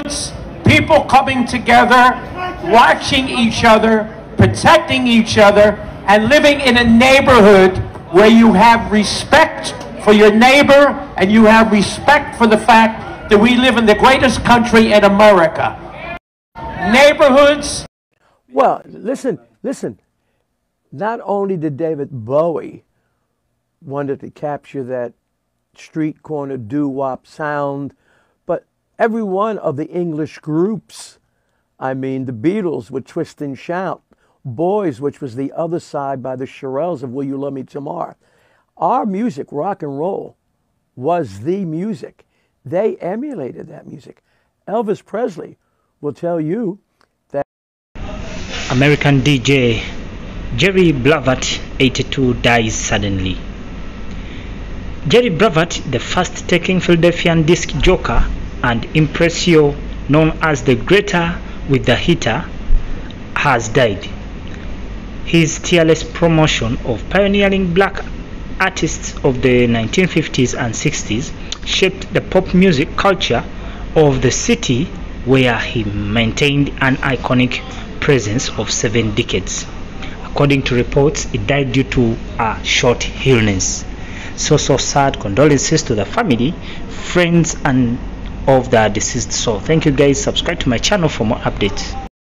neighborhoods, people coming together, watching each other, protecting each other, and living in a neighborhood where you have respect for your neighbor and you have respect for the fact that we live in the greatest country in America. Neighborhoods. Well, listen, listen. Not only did David Bowie wanted to capture that street corner doo wop sound, every one of the English groups, I mean, the Beatles with Twist and Shout, Boys, which was the other side by the Shirelles of Will You Love Me Tomorrow. Our music, rock and roll, was the music. They emulated that music. Elvis Presley will tell you that. American DJ Jerry Blavat, 82, dies suddenly. Jerry Blavat, the first taking Philadelphian disc jockey and Impressio known as the Greater with the Hitter, has died. His tearless promotion of pioneering black artists of the 1950s and 60s shaped the pop music culture of the city where he maintained an iconic presence of seven decades. According to reports, he died due to a short illness so so sad condolences to the family friends and of the deceased soul. Thank you guys. Subscribe to my channel for more updates